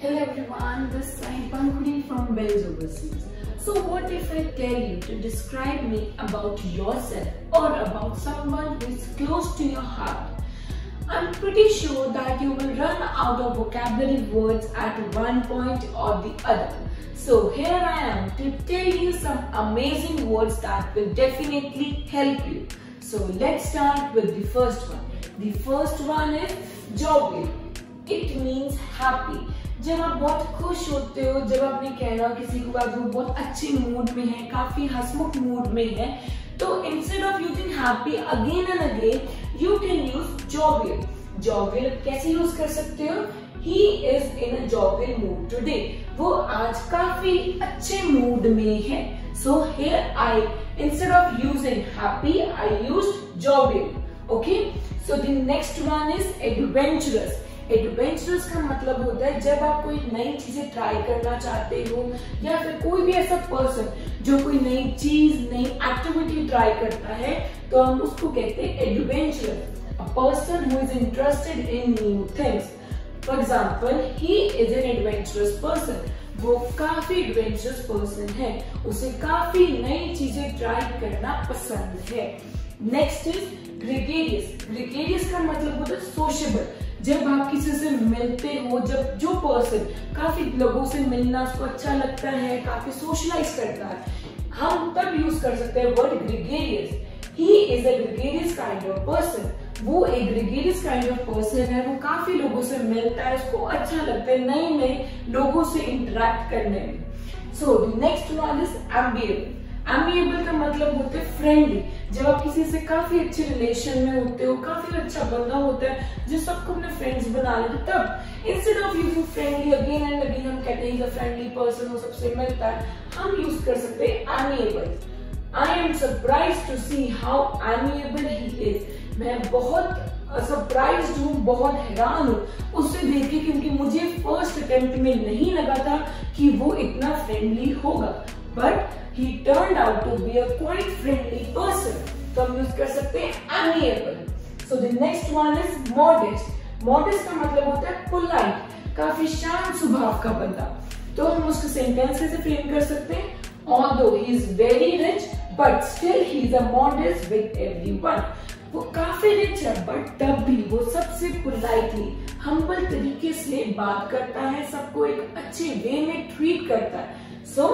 Hello everyone, this is Sai Pankhuri from Bells Overseas. So what if I tell you to describe me about yourself or about someone who is close to your heart? I'm pretty sure that you will run out of vocabulary words at one point or the other. So here I am to tell you some amazing words that will definitely help you. So let's start with the first one. The first one is jovial. It means happy. जब आप बहुत खुश होते हो, जब आपने कह कहना किसी को आप वो बहुत अच्छे मूड में है, काफ़ी हसमुख मूड में है तो instead of using happy again and again you can use jovial jovial कैसे यूज़ कर सकते हो? He is in jovial mood today वो आज काफ़ी अच्छे मूड में है. So here I instead of using happy I use jovial okay so the next one is adventurous adventurous का मतलब होता है जब आप कोई नई चीज़ें ट्राई करना चाहते हो या फिर कोई भी ऐसा पर्सन जो कोई नई चीज़, नई एक्टिविटी ट्राई करता है तो हम उसको कहते हैं adventurous a person who is interested in new things for example he is an adventurous person वो काफ़ी एडवेंचरस पर्सन है. उसे काफ़ी नई चीज़ें ट्राई करना पसंद है. नेक्स्ट इज़ ग्रिगेरियस ग्रिगेरियस का मतलब होता है सोशेबल जब आप किसी से मिलते हो, जब जो पर्सन काफ़ी लोगों से मिलना उसको अच्छा लगता है, काफ़ी सोशलाइज करता है, हम तब यूज़ कर सकते हैं word gregarious he is a gregarious kind of person वो एक ग्रिगेरियस काइंड ऑफ़ पर्सन है, वो काफ़ी लोगों से मिलता है, उसको अच्छा लगता है नए नए लोगों से इंटरेक्ट करने में. So next one is amiable amiable का मतलब होते हैं फ्रेंडली जब आप किसी से काफ़ी अच्छे रिलेशन में होते हो, काफ़ी अच्छा बंदा होता है, जो सबको अपने फ्रेंड्स बना लेते तब instead of using friendly again and again हम कहते हैं फ्रेंडली पर्सन वो सबसे मिलता है, हम यूज़ कर सकते हैं amiable I am surprise to see how amiable he is मैं बहुत सरप्राइज़ हूँ, बहुत हैरान हूँ। उससे देख के क्योंकि मुझे फ़र्स्ट अटेम्प्ट में नहीं लगा था कि वो इतना फ्रेंडली होगा। But he turn out to be a quite friendly person तो हम यूज़ कर सकते हैं amiable so the next one is modest modest का मतलब होता है पोलाइट काफ़ी शांत स्वभाव का बंदा. तो हम उसको सेंटेंस से फ्रेम कर सकते हैं. Although he is very rich but still he is a modest with everyone वो काफ़ी रिच है बट तब भी वो सबसे पोलाइटली हम्बल तरीके से बात करता है, सबको एक अच्छे वे में ट्रीट करता है. So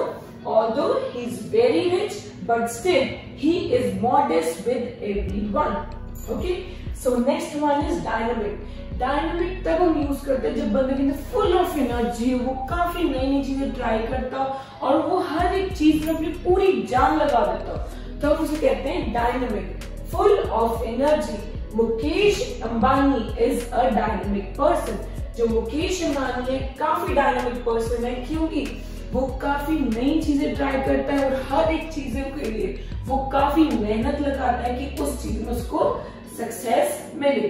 Although he is very rich, but still he is modest with everyone. Okay. So next one is dynamic. Dynamic तब हम यूज़ करते हैं जब बंदे के फुल ऑफ़ एनर्जी वो काफ़ी नई नई चीज़ें ट्राई करता और वो हर एक चीज़ में अपनी पूरी जान लगा देता तब तो उसे कहते हैं dynamic full of energy Mukesh Ambani is a dynamic person जो मुकेश अंबानी है काफ़ी डायनामिक पर्सन है क्योंकि वो काफी नई चीजें ट्राई करता है और हर एक चीजों के लिए वो काफी मेहनत लगाता है कि उस चीज में उसको सक्सेस मिले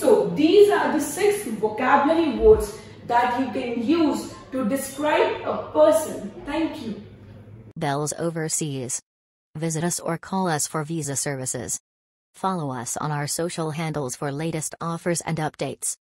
so these are the six vocabulary words that you can use to describe a person. Thank you. Bells Overseas. Visit us or call us for visa services. Follow us on our social handles for latest offers and updates.